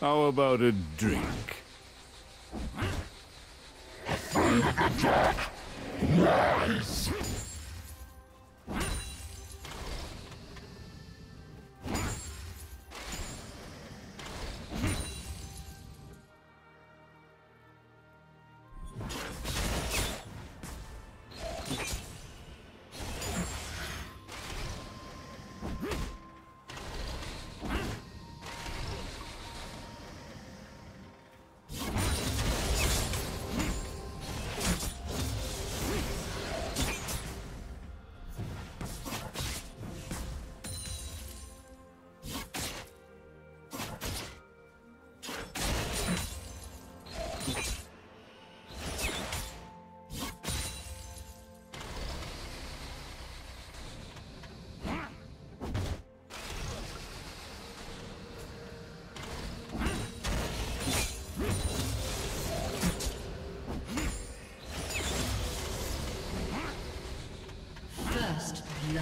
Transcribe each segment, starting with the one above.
How about a drink? Nice.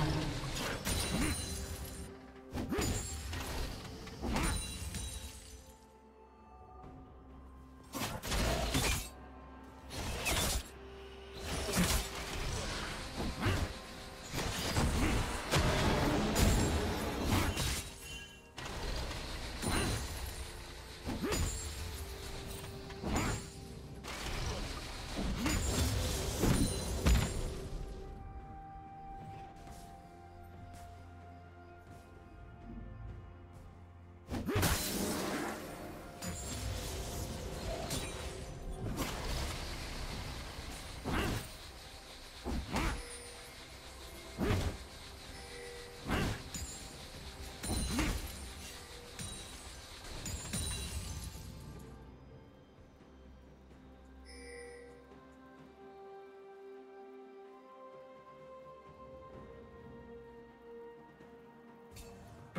Blood.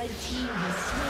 Red team has slain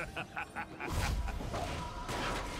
Ha ha ha ha ha ha!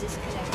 Summoner disconnected.